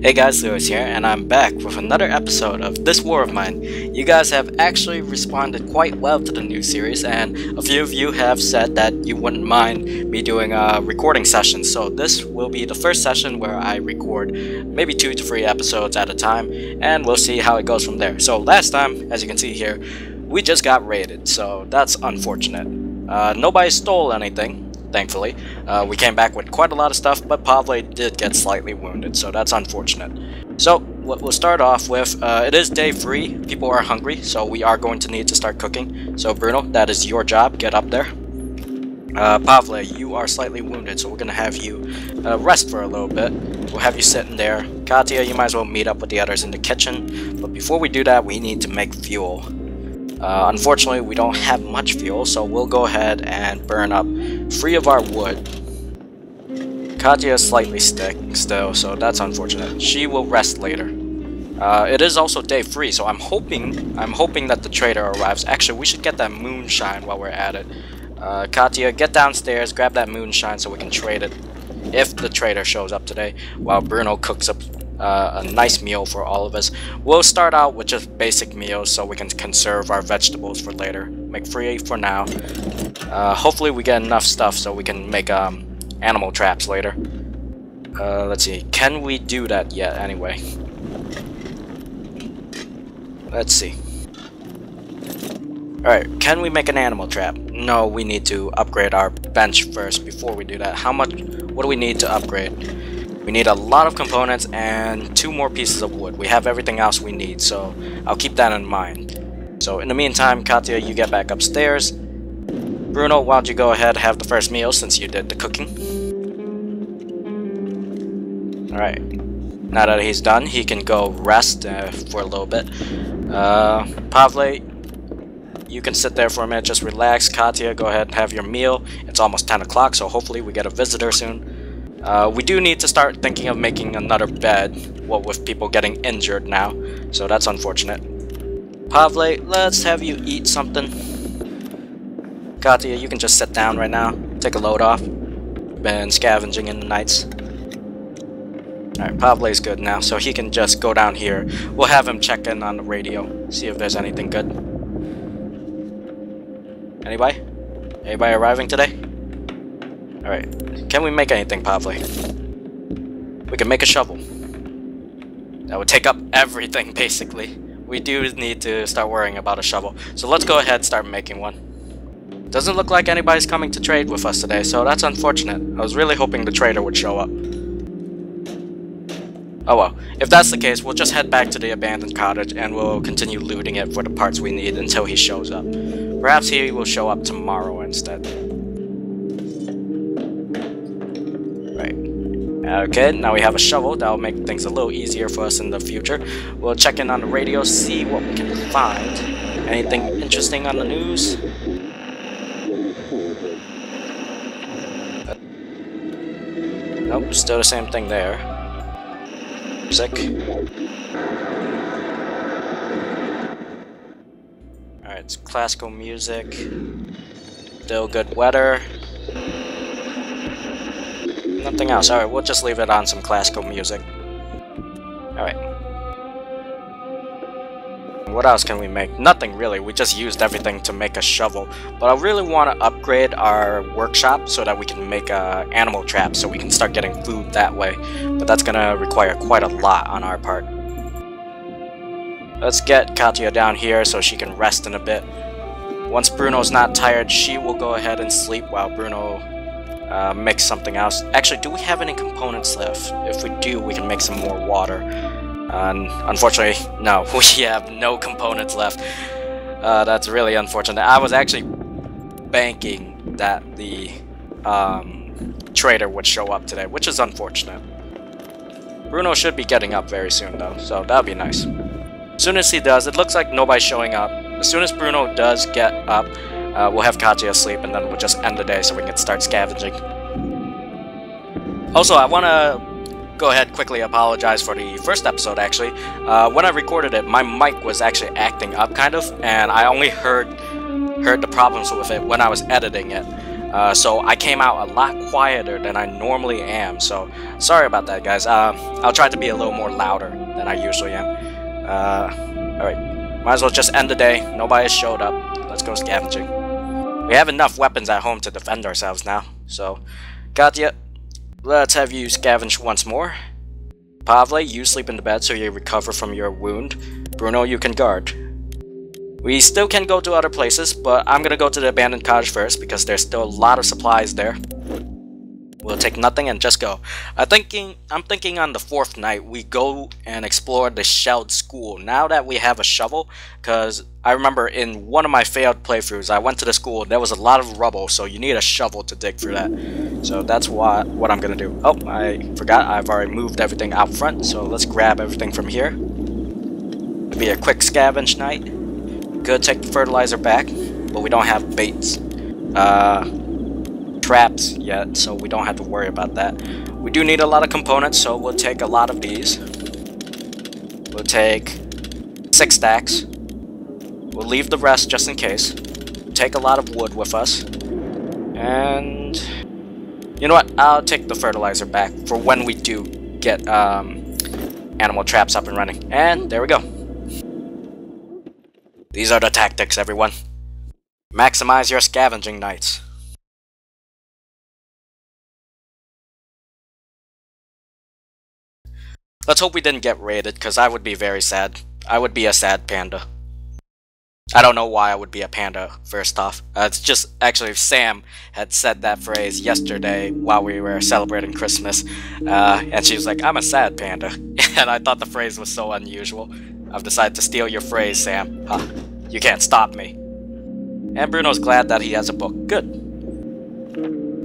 Hey guys, Lewis here, and I'm back with another episode of This War of Mine. You guys have actually responded quite well to the new series, and a few of you have said that you wouldn't mind me doing a recording session, so this will be the first session where I record maybe two to three episodes at a time, and we'll see how it goes from there. So last time, as you can see here, we just got raided, so that's unfortunate. Uh, nobody stole anything, thankfully. Uh, we came back with quite a lot of stuff, but Pavle did get slightly wounded, so that's unfortunate. So, what we'll start off with, uh, it is day three, people are hungry, so we are going to need to start cooking. So Bruno, that is your job, get up there. Uh, Pavle, you are slightly wounded, so we're going to have you uh, rest for a little bit. We'll have you sitting there. Katia, you might as well meet up with the others in the kitchen. But before we do that, we need to make fuel. Uh, unfortunately, we don't have much fuel, so we'll go ahead and burn up three of our wood. Katia is slightly sick still, so that's unfortunate. She will rest later. Uh, it is also day three, so I'm hoping I'm hoping that the trader arrives. Actually, we should get that moonshine while we're at it. Uh, Katia, get downstairs, grab that moonshine so we can trade it if the trader shows up today, while Bruno cooks up uh, a nice meal for all of us. We'll start out with just basic meals so we can conserve our vegetables for later. Make free for now. Uh, hopefully we get enough stuff so we can make um, animal traps later. Uh, let's see, can we do that yet anyway? Let's see. Alright, can we make an animal trap? No, we need to upgrade our bench first before we do that. How much, what do we need to upgrade? We need a lot of components and two more pieces of wood. We have everything else we need, so I'll keep that in mind. So in the meantime, Katia, you get back upstairs. Bruno, why don't you go ahead and have the first meal since you did the cooking. Alright. Now that he's done, he can go rest uh, for a little bit. Uh, Pavle, you can sit there for a minute, just relax. Katia, go ahead and have your meal. It's almost 10 o'clock, so hopefully we get a visitor soon. Uh, we do need to start thinking of making another bed, what with people getting injured now, so that's unfortunate. Pavle, let's have you eat something. Katia, you can just sit down right now, take a load off. Been scavenging in the nights. Alright, Pavle's good now, so he can just go down here. We'll have him check in on the radio, see if there's anything good. Anybody? Anybody arriving today? Alright, can we make anything, Pavle? We can make a shovel. That would take up everything, basically. We do need to start worrying about a shovel. So let's go ahead and start making one. Doesn't look like anybody's coming to trade with us today, so that's unfortunate. I was really hoping the trader would show up. Oh well, if that's the case, we'll just head back to the abandoned cottage and we'll continue looting it for the parts we need until he shows up. Perhaps he will show up tomorrow instead. Okay, now we have a shovel. That'll make things a little easier for us in the future. We'll check in on the radio, see what we can find. Anything interesting on the news? nope, still the same thing there. Sick. Alright, it's classical music. Still good weather nothing else. Alright, we'll just leave it on some classical music. Alright. What else can we make? Nothing really, we just used everything to make a shovel. But I really want to upgrade our workshop so that we can make a animal trap so we can start getting food that way. But that's gonna require quite a lot on our part. Let's get Katia down here so she can rest in a bit. Once Bruno's not tired, she will go ahead and sleep while Bruno uh, make something else. Actually, do we have any components left? If we do, we can make some more water. And unfortunately, no, we have no components left. Uh, that's really unfortunate. I was actually banking that the um, trader would show up today, which is unfortunate. Bruno should be getting up very soon though, so that'll be nice. As soon as he does, it looks like nobody's showing up. As soon as Bruno does get up, uh, we'll have Katia asleep and then we'll just end the day so we can start scavenging. Also, I want to go ahead quickly apologize for the first episode actually. Uh, when I recorded it, my mic was actually acting up kind of, and I only heard heard the problems with it when I was editing it. Uh, so I came out a lot quieter than I normally am. So sorry about that, guys. Uh, I'll try to be a little more louder than I usually am. Uh, Alright, might as well just end the day. Nobody showed up. Let's go scavenging. We have enough weapons at home to defend ourselves now. So, Katia, let's have you scavenge once more. Pavle, you sleep in the bed so you recover from your wound. Bruno, you can guard. We still can go to other places, but I'm gonna go to the abandoned cottage first because there's still a lot of supplies there. We'll take nothing and just go. I'm thinking, I'm thinking on the fourth night we go and explore the shelled school. Now that we have a shovel, because I remember in one of my failed playthroughs, I went to the school. There was a lot of rubble, so you need a shovel to dig through that. So that's what what I'm gonna do. Oh, I forgot. I've already moved everything out front. So let's grab everything from here. It'll be a quick scavenge night. Good. Take the fertilizer back, but we don't have baits. Uh traps yet, so we don't have to worry about that. We do need a lot of components, so we'll take a lot of these. We'll take six stacks. We'll leave the rest just in case. Take a lot of wood with us. And... You know what? I'll take the fertilizer back for when we do get um, animal traps up and running. And there we go. These are the tactics, everyone. Maximize your scavenging nights. Let's hope we didn't get raided, because I would be very sad. I would be a sad panda. I don't know why I would be a panda, first off. Uh, it's just, actually, Sam had said that phrase yesterday while we were celebrating Christmas. Uh, and she was like, I'm a sad panda. and I thought the phrase was so unusual. I've decided to steal your phrase, Sam. Huh. You can't stop me. And Bruno's glad that he has a book. Good.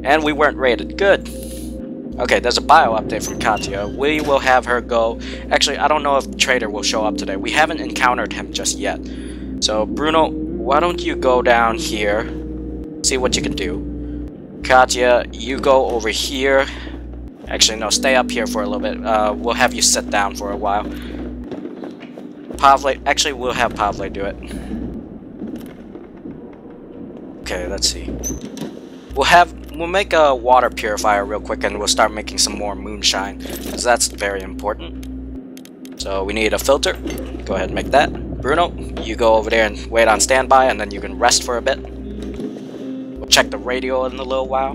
And we weren't raided. Good. Okay, there's a bio update from Katia. We will have her go... Actually, I don't know if Trader will show up today. We haven't encountered him just yet. So, Bruno, why don't you go down here, see what you can do. Katia, you go over here. Actually, no, stay up here for a little bit. Uh, we'll have you sit down for a while. Pavle, actually, we'll have Pavle do it. Okay, let's see. We'll have we'll make a water purifier real quick and we'll start making some more moonshine because that's very important. So we need a filter. Go ahead and make that. Bruno, you go over there and wait on standby and then you can rest for a bit. We'll check the radio in a little while.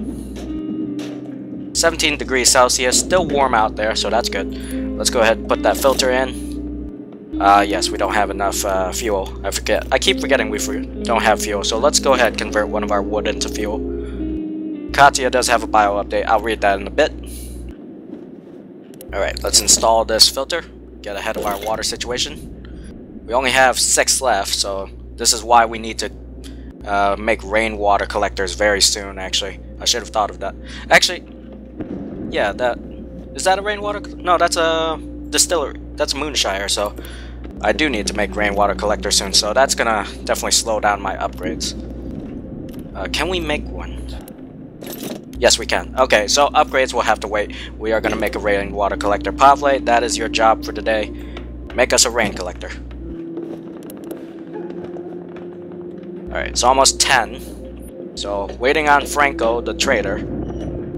17 degrees Celsius, still warm out there, so that's good. Let's go ahead and put that filter in. Uh, yes, we don't have enough uh, fuel. I forget. I keep forgetting we don't have fuel, so let's go ahead and convert one of our wood into fuel. Katia does have a bio update. I'll read that in a bit. Alright, let's install this filter. Get ahead of our water situation. We only have six left, so this is why we need to uh, make rainwater collectors very soon, actually. I should have thought of that. Actually, yeah, that... Is that a rainwater... No, that's a distillery. That's moonshine, so... I do need to make rainwater collector soon, so that's gonna definitely slow down my upgrades. Uh, can we make one? Yes, we can. Okay, so upgrades will have to wait. We are to make a rainwater collector. Pavle, that is your job for today. Make us a rain collector. Alright, it's almost 10. So, waiting on Franco, the trader.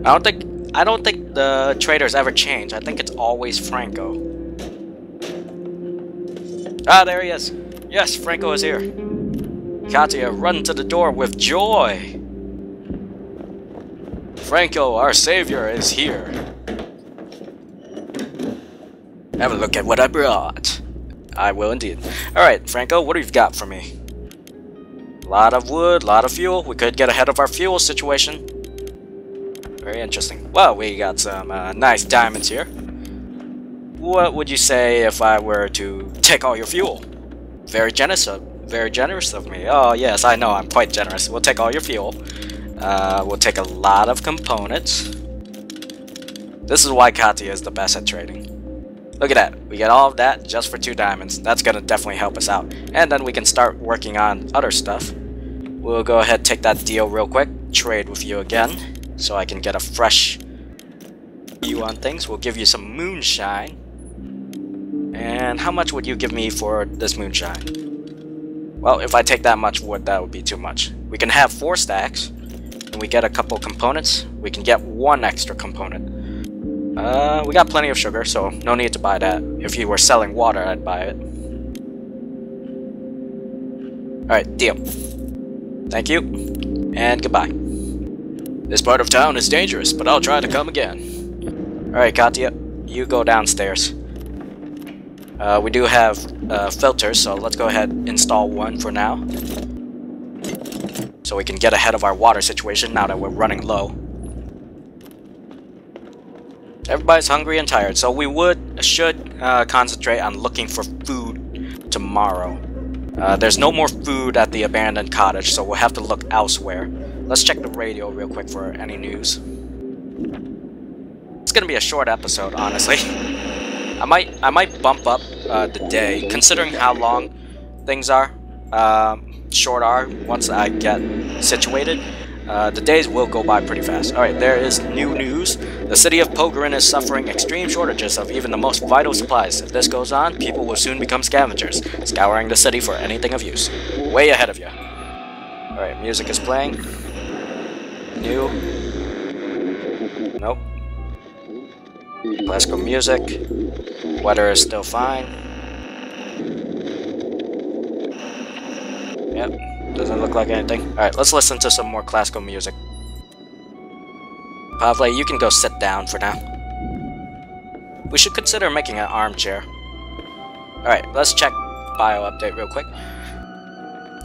I don't think I don't think the traders ever change. I think it's always Franco. Ah, there he is. Yes, Franco is here. Katia, run to the door with joy. Franco, our savior, is here. Have a look at what I brought. I will indeed. Alright, Franco, what have you got for me? Lot of wood, a lot of fuel. We could get ahead of our fuel situation. Very interesting. Well, we got some uh, nice diamonds here. What would you say if I were to take all your fuel? Very generous of, very generous of me. Oh yes, I know, I'm quite generous. We'll take all your fuel. Uh, we'll take a lot of components. This is why Katia is the best at trading. Look at that. We get all of that just for two diamonds. That's going to definitely help us out. And then we can start working on other stuff. We'll go ahead take that deal real quick. Trade with you again. So I can get a fresh view on things. We'll give you some moonshine. And how much would you give me for this moonshine? Well, if I take that much wood, that would be too much. We can have four stacks. and we get a couple components? We can get one extra component. Uh, we got plenty of sugar, so no need to buy that. If you were selling water, I'd buy it. Alright, deal. Thank you, and goodbye. This part of town is dangerous, but I'll try to come again. Alright, Katia, you go downstairs. Uh, we do have uh, filters, so let's go ahead and install one for now. So we can get ahead of our water situation now that we're running low. Everybody's hungry and tired, so we would should uh, concentrate on looking for food tomorrow. Uh, there's no more food at the abandoned cottage, so we'll have to look elsewhere. Let's check the radio real quick for any news. It's gonna be a short episode, honestly. I might I might bump up uh, the day, considering how long things are. Um, short are once I get situated. Uh, the days will go by pretty fast. Alright, there is new news. The city of Pogoren is suffering extreme shortages of even the most vital supplies. If this goes on, people will soon become scavengers, scouring the city for anything of use. Way ahead of you. Alright, music is playing. New. Nope. Classical music. Weather is still fine. Yep. Doesn't look like anything. Alright, let's listen to some more classical music. Pavle, you can go sit down for now. We should consider making an armchair. Alright, let's check bio update real quick.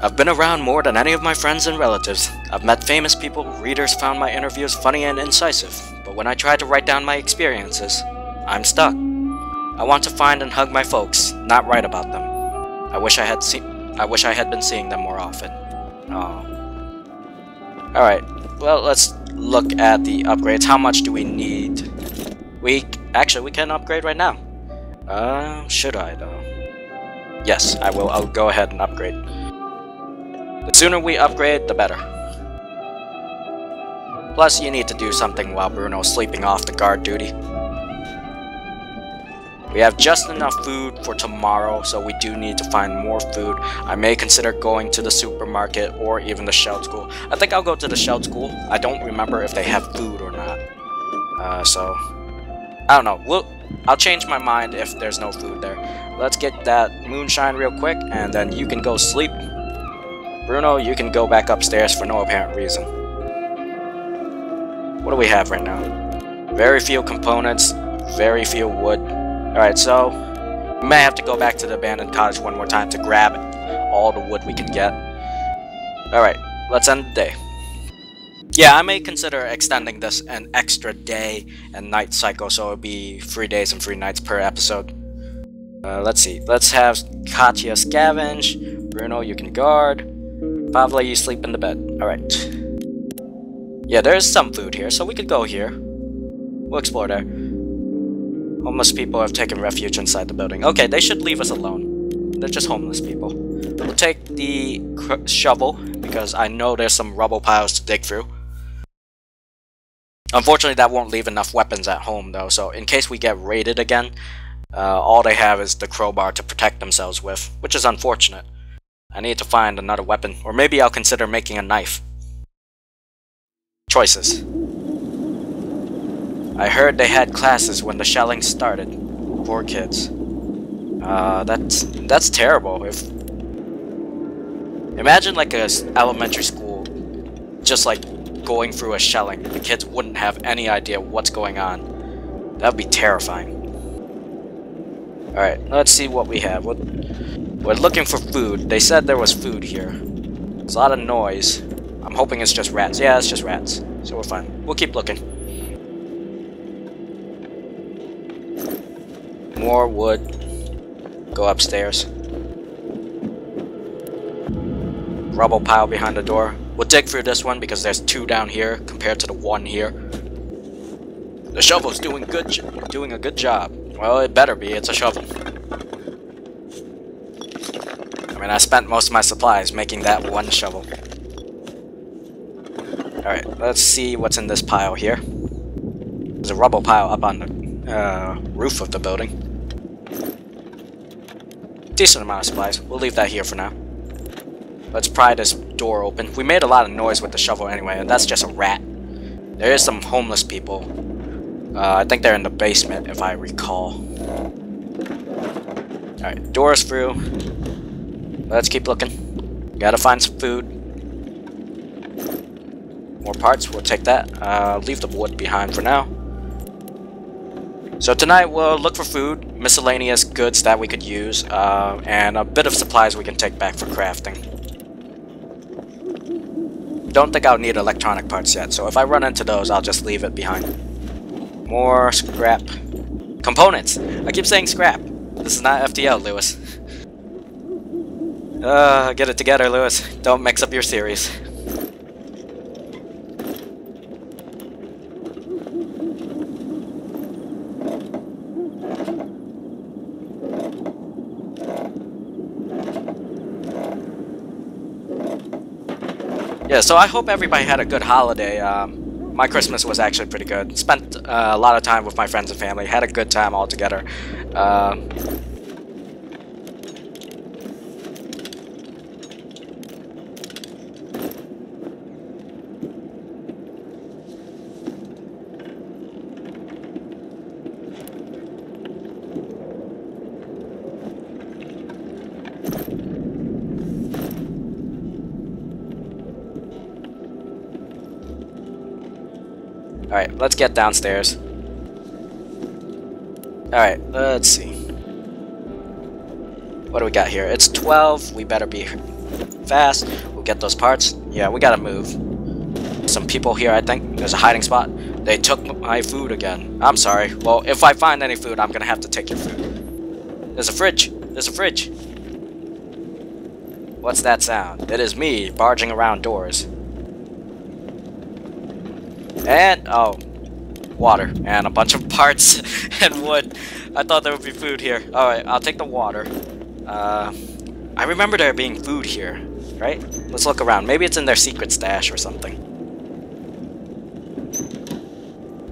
I've been around more than any of my friends and relatives. I've met famous people, readers found my interviews funny and incisive, but when I try to write down my experiences, I'm stuck. I want to find and hug my folks, not write about them. I wish I had seen I wish I had been seeing them more often. Oh. Alright, well, let's look at the upgrades. How much do we need? We, actually, we can upgrade right now. Uh, should I, though? Yes, I will. I'll go ahead and upgrade. The sooner we upgrade, the better. Plus, you need to do something while Bruno's sleeping off the guard duty. We have just enough food for tomorrow, so we do need to find more food. I may consider going to the supermarket or even the Shelled School. I think I'll go to the Shelled School. I don't remember if they have food or not. Uh, so, I don't know. We'll, I'll change my mind if there's no food there. Let's get that moonshine real quick, and then you can go sleep. Bruno, you can go back upstairs for no apparent reason. What do we have right now? Very few components, very few wood. Alright, so we may have to go back to the abandoned cottage one more time to grab all the wood we can get. Alright, let's end the day. Yeah, I may consider extending this an extra day and night cycle, so it'll be three days and three nights per episode. Uh, let's see. Let's have Katia scavenge. Bruno, you can guard. Pavle, you sleep in the bed. Alright. Yeah, there is some food here, so we could go here. We'll explore there. Homeless people have taken refuge inside the building. Okay, they should leave us alone. They're just homeless people. We'll take the shovel, because I know there's some rubble piles to dig through. Unfortunately, that won't leave enough weapons at home, though, so in case we get raided again, uh, all they have is the crowbar to protect themselves with, which is unfortunate. I need to find another weapon, or maybe I'll consider making a knife. Choices. I heard they had classes when the shelling started. Poor kids. Uh, that's that's terrible. If imagine like a elementary school, just like going through a shelling, the kids wouldn't have any idea what's going on. That'd be terrifying. All right, let's see what we have. What we're looking for food. They said there was food here. There's a lot of noise. I'm hoping it's just rats. Yeah, it's just rats. So we're fine. We'll keep looking. More wood. Go upstairs. Rubble pile behind the door. We'll dig through this one because there's two down here compared to the one here. The shovel's doing good, doing a good job. Well, it better be. It's a shovel. I mean, I spent most of my supplies making that one shovel. Alright, let's see what's in this pile here. There's a rubble pile up on the uh, roof of the building. Decent amount of supplies. We'll leave that here for now. Let's pry this door open. We made a lot of noise with the shovel anyway, and that's just a rat. There is some homeless people. Uh, I think they're in the basement, if I recall. Alright, doors through. Let's keep looking. Gotta find some food. More parts, we'll take that. Uh, leave the wood behind for now. So tonight we'll look for food, miscellaneous goods that we could use, uh, and a bit of supplies we can take back for crafting. Don't think I'll need electronic parts yet, so if I run into those, I'll just leave it behind. More scrap. Components! I keep saying scrap. This is not FTL, Lewis. Uh, get it together, Lewis. Don't mix up your series. Yeah, so I hope everybody had a good holiday. Um, my Christmas was actually pretty good. Spent uh, a lot of time with my friends and family. Had a good time all together. Uh, Alright, let's get downstairs. Alright, let's see. What do we got here? It's 12. We better be fast. We'll get those parts. Yeah, we gotta move. Some people here, I think. There's a hiding spot. They took my food again. I'm sorry. Well, if I find any food, I'm gonna have to take your food. There's a fridge. There's a fridge. What's that sound? It is me barging around doors. And, oh, water. And a bunch of parts and wood. I thought there would be food here. Alright, I'll take the water. Uh, I remember there being food here, right? Let's look around. Maybe it's in their secret stash or something.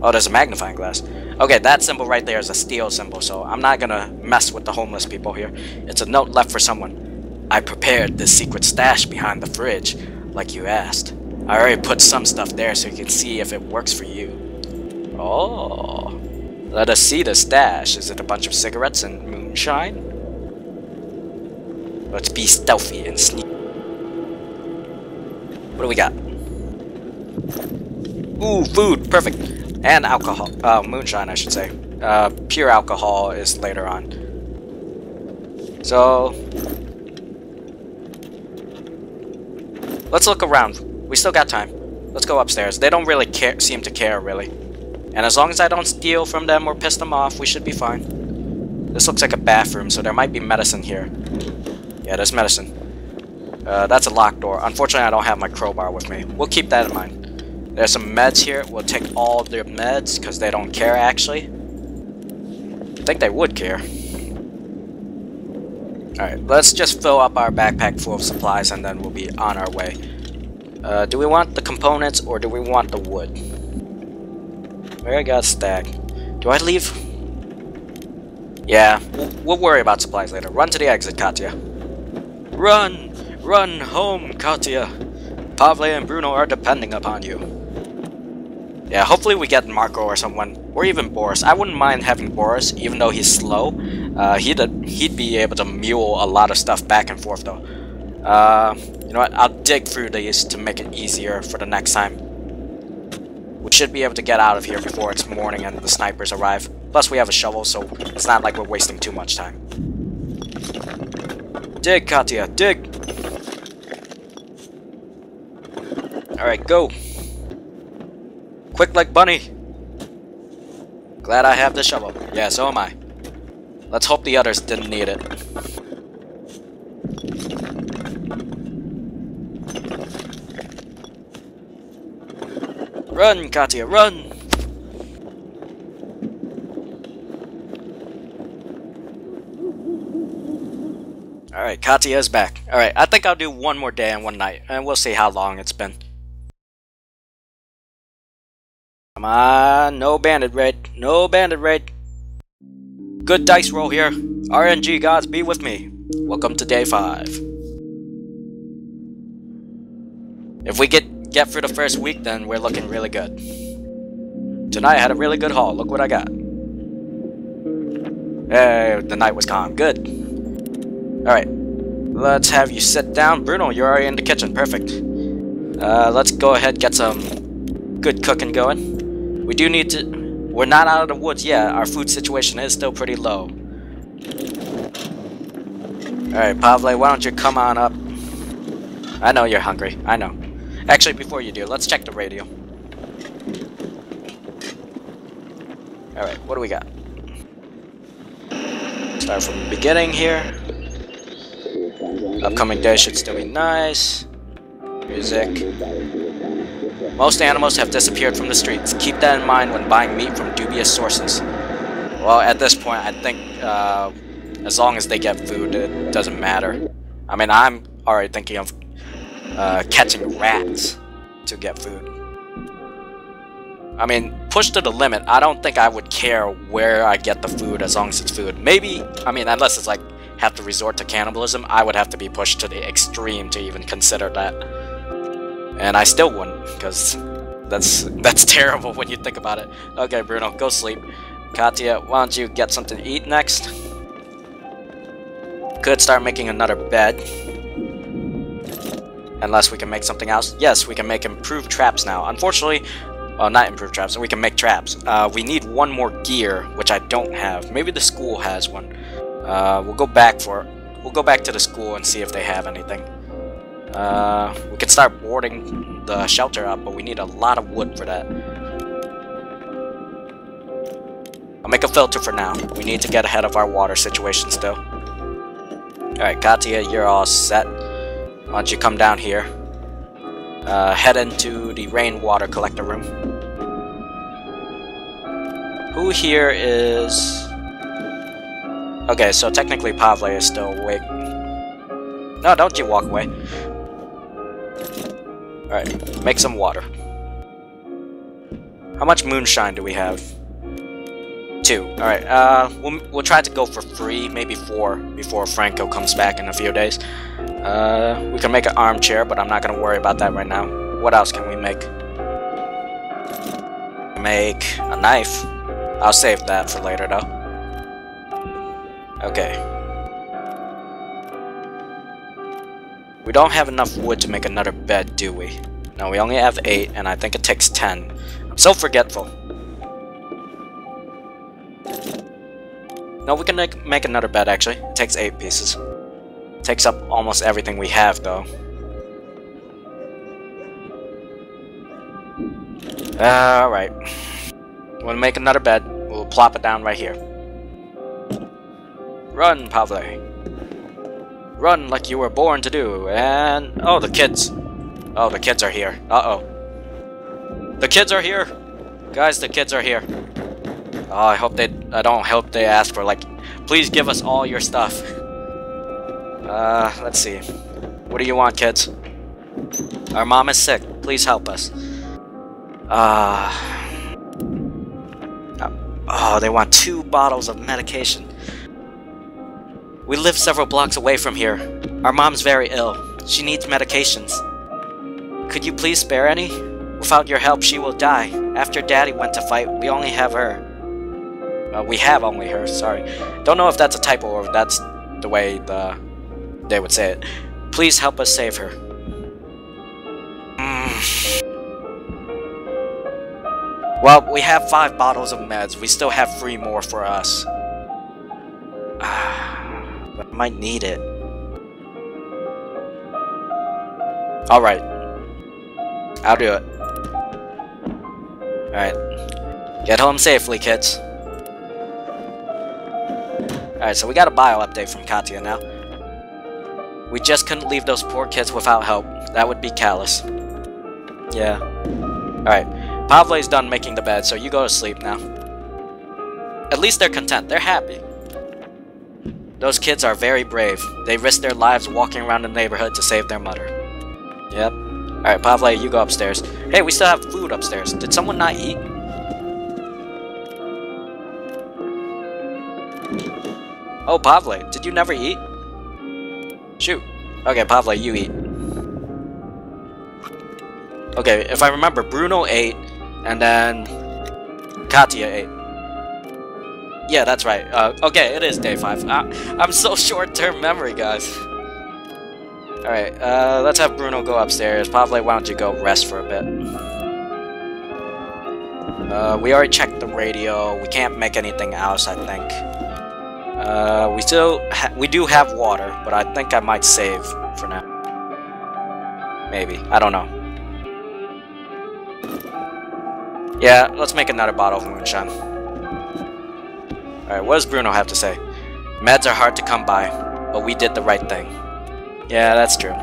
Oh, there's a magnifying glass. Okay, that symbol right there is a steel symbol, so I'm not gonna mess with the homeless people here. It's a note left for someone. I prepared this secret stash behind the fridge, like you asked. I already put some stuff there so you can see if it works for you. Oh. Let us see the stash. Is it a bunch of cigarettes and moonshine? Let's be stealthy and sneak. What do we got? Ooh, food. Perfect. And alcohol. Uh, moonshine, I should say. Uh, pure alcohol is later on. So... Let's look around. We still got time. Let's go upstairs. They don't really care, seem to care, really. And as long as I don't steal from them or piss them off, we should be fine. This looks like a bathroom, so there might be medicine here. Yeah, there's medicine. Uh, that's a locked door. Unfortunately, I don't have my crowbar with me. We'll keep that in mind. There's some meds here. We'll take all their meds, because they don't care, actually. I think they would care. Alright, let's just fill up our backpack full of supplies, and then we'll be on our way. Uh, do we want the components or do we want the wood? Where I got stack. Do I leave? Yeah, we'll, we'll worry about supplies later. Run to the exit, Katia. Run! Run home, Katia! Pavle and Bruno are depending upon you. Yeah, hopefully we get Marko or someone, or even Boris. I wouldn't mind having Boris, even though he's slow. Uh, he'd, he'd be able to mule a lot of stuff back and forth, though. Uh, you know what? I'll dig through these to make it easier for the next time. We should be able to get out of here before it's morning and the snipers arrive. Plus, we have a shovel, so it's not like we're wasting too much time. Dig, Katia, dig! Alright, go! Quick like bunny! Glad I have the shovel. Yeah, so am I. Let's hope the others didn't need it. Run, Katia, run! Alright, Katia is back. Alright, I think I'll do one more day and one night, and we'll see how long it's been. Come on, no bandit raid, no bandit raid. Good dice roll here. RNG gods be with me. Welcome to day 5. If we get get through the first week, then we're looking really good. Tonight I had a really good haul. Look what I got. Hey, the night was calm. Good. Alright. Let's have you sit down. Bruno, you're already in the kitchen. Perfect. Uh, let's go ahead get some good cooking going. We do need to... We're not out of the woods yet. Our food situation is still pretty low. Alright, Pavle, why don't you come on up? I know you're hungry. I know. Actually, before you do, let's check the radio. Alright, what do we got? Start from the beginning here. Upcoming day should still be nice. Music. Most animals have disappeared from the streets. Keep that in mind when buying meat from dubious sources. Well, at this point, I think uh, as long as they get food, it doesn't matter. I mean, I'm already thinking of uh, catching rats to get food. I mean, push to the limit, I don't think I would care where I get the food as long as it's food. Maybe, I mean, unless it's like, have to resort to cannibalism, I would have to be pushed to the extreme to even consider that. And I still wouldn't, because that's that's terrible when you think about it. Okay, Bruno, go sleep. Katia, why don't you get something to eat next? Could start making another bed. Unless we can make something else. Yes, we can make improved traps now. Unfortunately, well, not improved traps, we can make traps. Uh, we need one more gear, which I don't have. Maybe the school has one. Uh, we'll go back for We'll go back to the school and see if they have anything. Uh, we can start boarding the shelter up, but we need a lot of wood for that. I'll make a filter for now. We need to get ahead of our water situation still. Alright, Katia, you're all set. Why don't you come down here? Uh, head into the rainwater collector room. Who here is... Okay, so technically Pavle is still awake. No, don't you walk away. Alright, make some water. How much moonshine do we have? Two. Alright, uh, we'll, we'll try to go for free, maybe four, before Franco comes back in a few days. Uh, we can make an armchair, but I'm not gonna worry about that right now. What else can we make? Make a knife. I'll save that for later, though. Okay. We don't have enough wood to make another bed, do we? No, we only have 8, and I think it takes 10. I'm so forgetful. No, we can make, make another bed, actually. It takes 8 pieces. Takes up almost everything we have, though. Alright. Wanna make another bed, we'll plop it down right here. Run, Pavle. Run like you were born to do, and... Oh, the kids. Oh, the kids are here. Uh-oh. The kids are here! Guys, the kids are here. Oh, I hope they... I don't hope they ask for, like... Please give us all your stuff. Uh, let's see. What do you want, kids? Our mom is sick. Please help us. Uh... Oh, they want two bottles of medication. We live several blocks away from here. Our mom's very ill. She needs medications. Could you please spare any? Without your help, she will die. After Daddy went to fight, we only have her. Uh, we have only her, sorry. Don't know if that's a typo or that's the way the they would say it. Please help us save her. Mm. Well, we have five bottles of meds. We still have three more for us. I might need it. Alright. I'll do it. Alright. Get home safely, kids. Alright, so we got a bio update from Katia now. We just couldn't leave those poor kids without help. That would be callous. Yeah. Alright. Pavle's done making the bed, so you go to sleep now. At least they're content. They're happy. Those kids are very brave. They risk their lives walking around the neighborhood to save their mother. Yep. Alright, Pavle, you go upstairs. Hey, we still have food upstairs. Did someone not eat? Oh, Pavle, did you never eat? Shoot. Okay, Pavle, you eat. Okay, if I remember, Bruno ate, and then Katia ate. Yeah, that's right. Uh, okay, it is day five. Uh, I'm so short-term memory, guys. Alright, uh, let's have Bruno go upstairs. Probably why don't you go rest for a bit. Uh, we already checked the radio. We can't make anything else, I think. Uh, we still we do have water, but I think I might save for now. Maybe. I don't know. Yeah, let's make another bottle of moonshine. Alright, what does Bruno have to say? Meds are hard to come by, but we did the right thing. Yeah, that's true.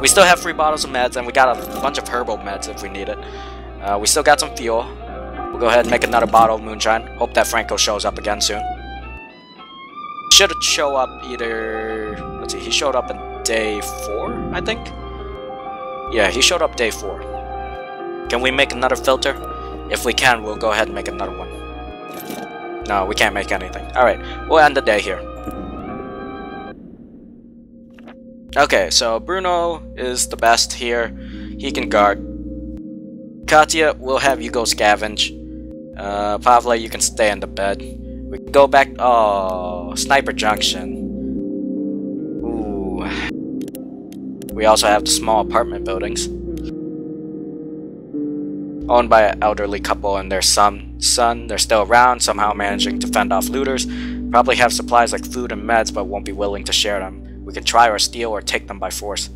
We still have three bottles of meds, and we got a bunch of herbal meds if we need it. Uh, we still got some fuel. We'll go ahead and make another bottle of moonshine. Hope that Franco shows up again soon. Should show up either... Let's see, he showed up in day 4, I think? Yeah, he showed up day 4. Can we make another filter? If we can, we'll go ahead and make another one. No, we can't make anything. Alright, we'll end the day here. Okay, so Bruno is the best here. He can guard. Katia, we'll have you go scavenge. Uh, Pavle, you can stay in the bed. We can go back. Oh, Sniper Junction. Ooh. We also have the small apartment buildings. Owned by an elderly couple and their son. Son, they're still around, somehow managing to fend off looters. Probably have supplies like food and meds, but won't be willing to share them. We can try or steal or take them by force.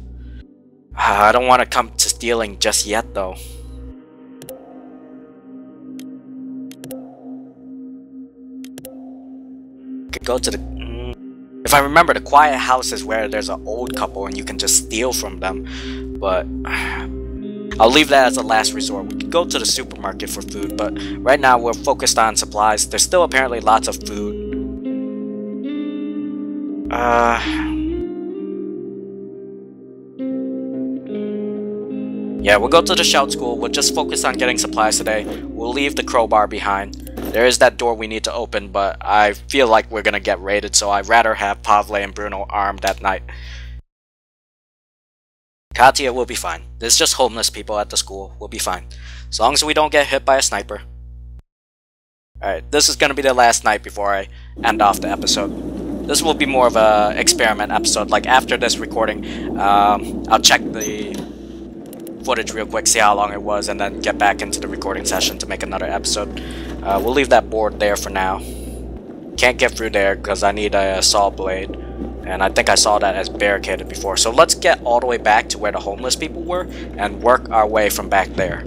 I don't want to come to stealing just yet, though. Could go to the... If I remember, the quiet house is where there's an old couple and you can just steal from them. But... I'll leave that as a last resort. We could go to the supermarket for food, but right now we're focused on supplies. There's still apparently lots of food. Uh... Yeah, we'll go to the shelled school. We'll just focus on getting supplies today. We'll leave the crowbar behind. There is that door we need to open, but I feel like we're gonna get raided, so I'd rather have Pavle and Bruno armed that night. Katia will be fine. There's just homeless people at the school. We'll be fine. As long as we don't get hit by a sniper. Alright, this is gonna be the last night before I end off the episode. This will be more of a experiment episode. Like after this recording, um, I'll check the footage real quick, see how long it was, and then get back into the recording session to make another episode. Uh, we'll leave that board there for now. Can't get through there because I need a saw blade. And I think I saw that as barricaded before. So let's get all the way back to where the homeless people were and work our way from back there.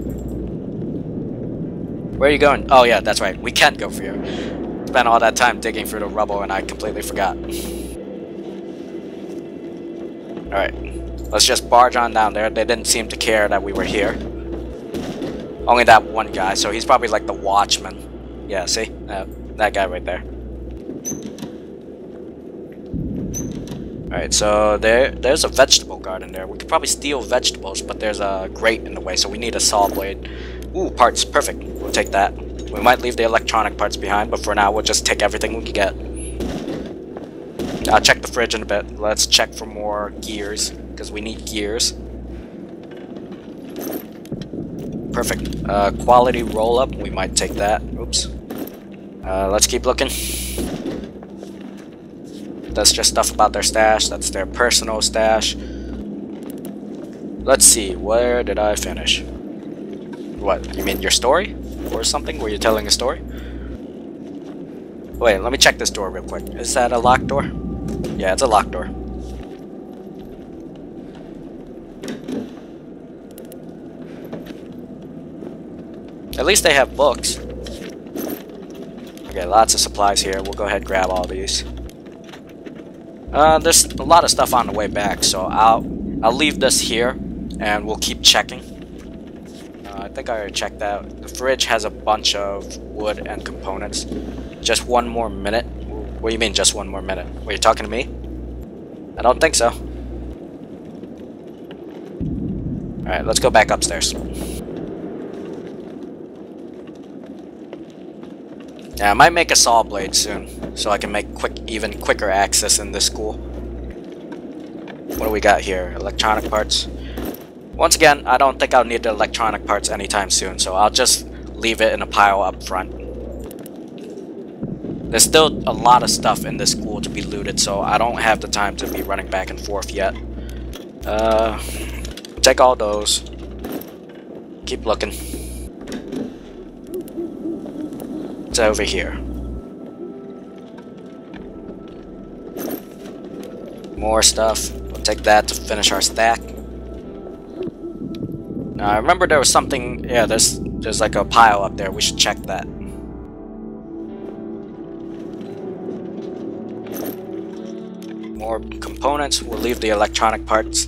Where are you going? Oh yeah, that's right. We can't go through here. Spent all that time digging through the rubble and I completely forgot. Alright. Let's just barge on down there. They didn't seem to care that we were here. Only that one guy, so he's probably like the watchman. Yeah, see? Uh, that guy right there. Alright, so there, there's a vegetable garden there. We could probably steal vegetables, but there's a grate in the way, so we need a saw blade. Ooh, parts, perfect. We'll take that. We might leave the electronic parts behind, but for now we'll just take everything we can get. I'll check the fridge in a bit. Let's check for more gears, because we need gears. Perfect. Uh, quality roll-up, we might take that. Oops. Uh, let's keep looking. That's just stuff about their stash. That's their personal stash. Let's see, where did I finish? What, you mean your story? Or something? Were you telling a story? Wait, let me check this door real quick. Is that a locked door? Yeah, it's a locked door. At least they have books. Okay, lots of supplies here. We'll go ahead and grab all these. Uh, there's a lot of stuff on the way back, so I'll I'll leave this here, and we'll keep checking. Uh, I think I already checked that. The fridge has a bunch of wood and components. Just one more minute. What do you mean, just one more minute? Were you talking to me? I don't think so. Alright, let's go back upstairs. Yeah, I might make a saw blade soon, so I can make quick, even quicker access in this school. What do we got here? Electronic parts. Once again, I don't think I'll need the electronic parts anytime soon, so I'll just leave it in a pile up front. There's still a lot of stuff in this school to be looted, so I don't have the time to be running back and forth yet. Uh, take all those. Keep looking. It's over here. More stuff. We'll take that to finish our stack. Now, I remember there was something... Yeah, there's, there's like a pile up there. We should check that. More components. We'll leave the electronic parts.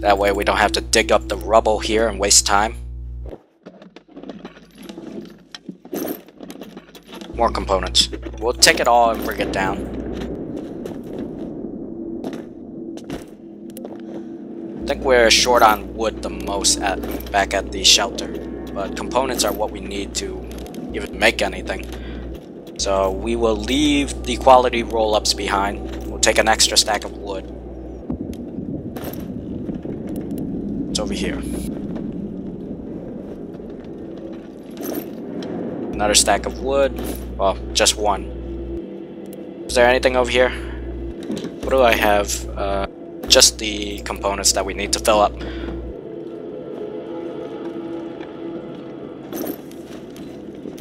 That way we don't have to dig up the rubble here and waste time. More components. We'll take it all and bring it down. I think we're short on wood the most at back at the shelter, but components are what we need to even make anything. So we will leave the quality roll-ups behind. We'll take an extra stack of wood. It's over here. Another stack of wood. Well, just one. Is there anything over here? What do I have? Uh, just the components that we need to fill up.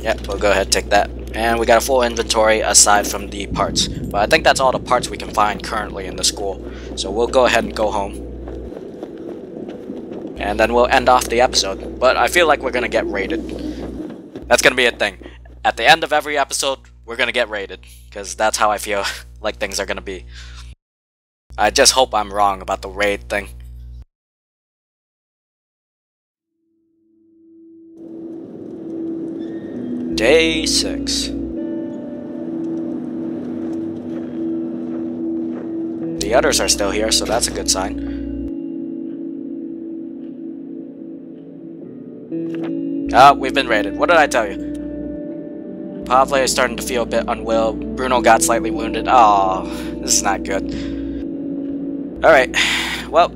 Yep, we'll go ahead and take that. And we got a full inventory aside from the parts. But I think that's all the parts we can find currently in the school. So we'll go ahead and go home. And then we'll end off the episode. But I feel like we're gonna get raided. That's gonna be a thing. At the end of every episode, we're gonna get raided. Because that's how I feel like things are gonna be. I just hope I'm wrong about the raid thing. Day 6 The others are still here, so that's a good sign. Ah, we've been raided. What did I tell you? Pavle is starting to feel a bit unwell. Bruno got slightly wounded. Oh, this is not good. Alright, well,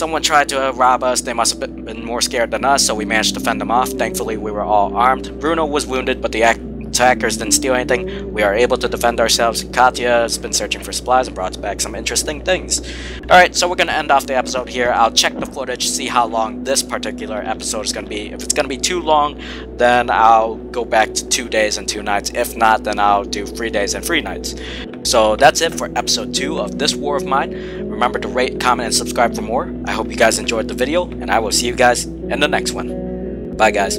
someone tried to uh, rob us. They must have been more scared than us, so we managed to fend them off. Thankfully, we were all armed. Bruno was wounded, but the attackers didn't steal anything. We are able to defend ourselves. Katia has been searching for supplies and brought back some interesting things. Alright, so we're going to end off the episode here. I'll check the footage, see how long this particular episode is going to be. If it's going to be too long, then I'll go back to two days and two nights. If not, then I'll do three days and three nights. So that's it for episode 2 of This War of Mine. Remember to rate, comment, and subscribe for more. I hope you guys enjoyed the video, and I will see you guys in the next one. Bye, guys.